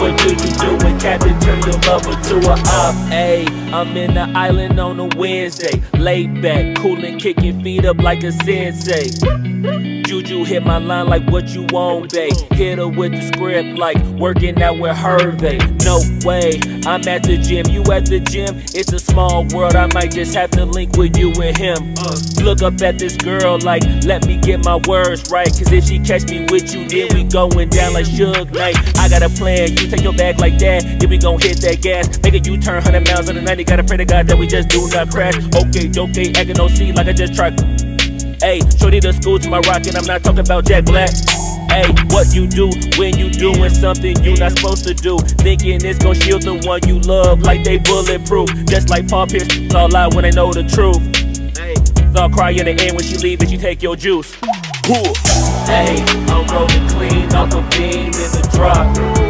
What do you do when Captain turn your lover to a op? Ayy, I'm in the island on a Wednesday. Laid back, coolin', kicking feet up like a sensei. Juju hit my line like what you want, babe. Hit her with the script like working out with Hervey. No way, I'm at the gym, you at the gym. It's a small world, I might just have to link with you and him. Look up at this girl like, let me get my words right. Cause if she catch me with you, then we going down like Suge Knight. I got a plan, you take your bag like that, then we gon' hit that gas. Make a U-turn, 100 miles on the 90, gotta pray to God that we just do not crash. Okay, okay, acting no C like I just tried. Hey, shorty the school to my rock, and I'm not talking about Jack Black. Hey, what you do when you doing something you not supposed to do? Thinking it's gonna shield the one you love like they bulletproof. Just like Paul Pierce, all out when they know the truth. Hey, all cry in the end when she leave and she take your juice. Hey, I'm rolling clean off a beam in the drop.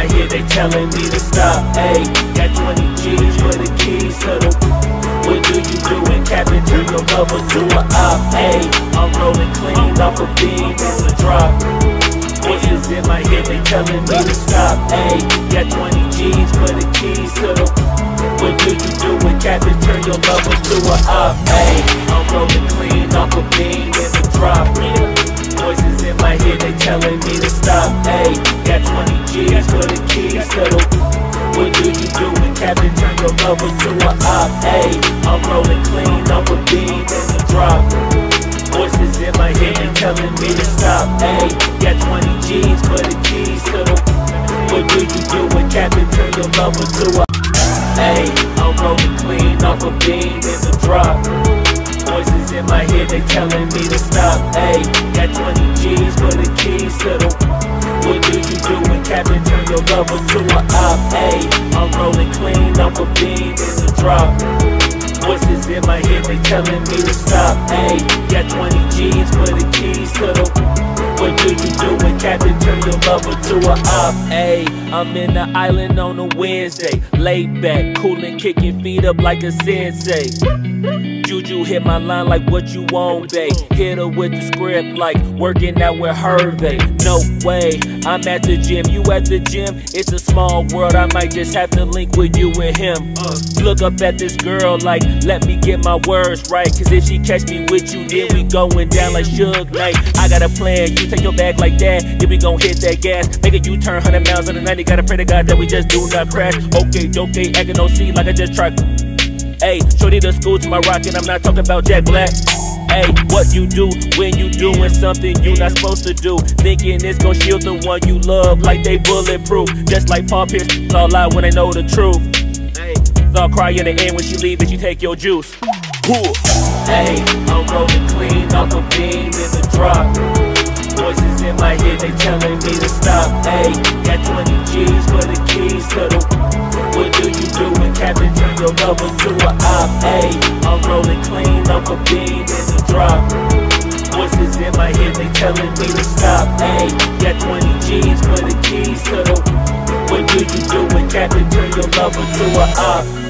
In my they telling me to stop. Hey, got 20 G's for the keys to the. What do you do when Captain turn your lover to a op? Hey, I'm rolling clean off a beam in a drop. Voices in my head, they telling me to stop. Hey, got 20 G's for the keys to the. What do you do when Captain turn your lover to a op? Hey, I'm rolling clean off a beam in a drop. Turn to a op? Hey, I'm rolling clean off a beam in the drop. Voices in my head, they telling me to stop. Hey, got 20 G's for the keys to the. What do you do when Captain turn your lover to a Hey, I'm rolling clean off a bean in the drop. Voices in my head, they telling me to stop. Hey, got 20 G's for the keys to the. What do you do when Captain turn your lover to a op? Hey, I'm rolling clean off a beam in the drop. Voices in my head, they telling me to stop. Hey, got 20 G's for the keys to the. What do you do when Captain turn your lover to a op? Ayy, I'm in the island on a Wednesday. Laid back, coolin', kicking feet up like a sensei. Juju hit my line like what you want, babe. Hit her with the script like working out with Hervey. No way, I'm at the gym, you at the gym. It's a small world, I might just have to link with you and him. Look up at this girl like, let me get my words right. Cause if she catch me with you, then we going down like Suge Knight. I got a plan, you take your bag like that, then we gon' hit that gas. Make a U-turn, 100 miles on the 90, gotta pray to God that we just do not crash. Okay, okay, acting no C like I just tried. Hey, shorty the school to my rock, and I'm not talking about Jack Black. Hey, what you do when you doing something you not supposed to do? Thinking it's gonna shield the one you love like they bulletproof. Just like Paul Pierce, all out when they know the truth. Hey, all cry in the end when she leave and she take your juice. Hey, I'm rolling clean they telling me to stop. Hey, got 20 G's for the keys to the. What do you do when Captain turn your lover to a op? Hey, I'm rolling clean off a beam in the drop. Voices in my head, they telling me to stop. Hey, got 20 G's for the keys to the. What do you do when Captain turn your lover to a op?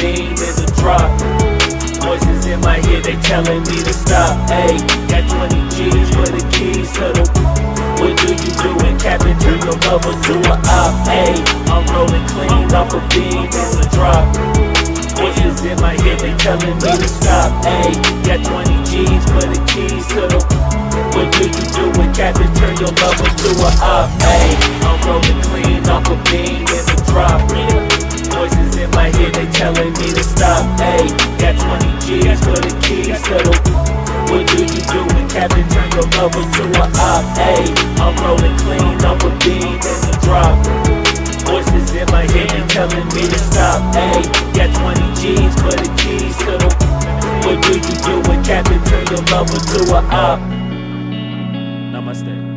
Beam in the drop. Voices in my head, they telling me to stop. Ayy, got 20 G's for the keys to the. What do you do when Captain turn your lover to a op? Ayy, I'm rolling clean off a beam in the drop. Voices in my head, they telling me to stop. Ayy, got 20 G's for the keys to the. What do you do when Captain turn your lover to a op? Ayy, turn to a op? Ayy, I'm rolling clean off a beam in the drop. Voices in my head, they telling me to stop. Ayy, got 20 G's for the keys to the. What do you do when Captain turn your lover to a op? Namaste.